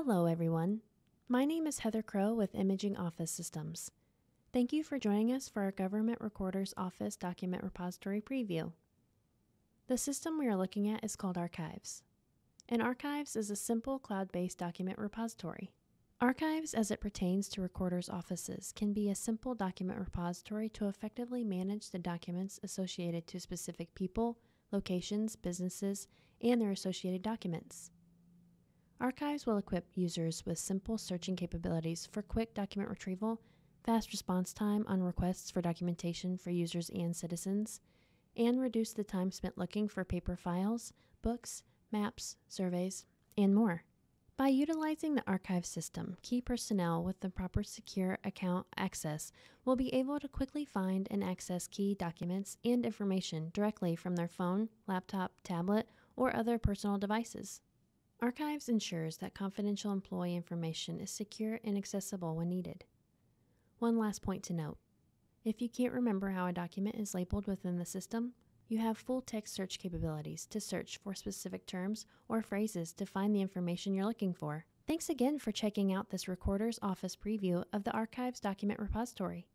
Hello, everyone. My name is Heather Crow with Imaging Office Systems. Thank you for joining us for our Government Recorder's Office Document Repository preview. The system we are looking at is called Archives. And Archives is a simple cloud based document repository. Archives, as it pertains to recorders' offices, can be a simple document repository to effectively manage the documents associated to specific people, locations, businesses, and their associated documents. Archives will equip users with simple searching capabilities for quick document retrieval, fast response time on requests for documentation for users and citizens, and reduce the time spent looking for paper files, books, maps, surveys, and more. By utilizing the archive system, key personnel with the proper secure account access will be able to quickly find and access key documents and information directly from their phone, laptop, tablet, or other personal devices. Archives ensures that confidential employee information is secure and accessible when needed. One last point to note. If you can't remember how a document is labeled within the system, you have full text search capabilities to search for specific terms or phrases to find the information you're looking for. Thanks again for checking out this Recorder's Office preview of the Archives document repository.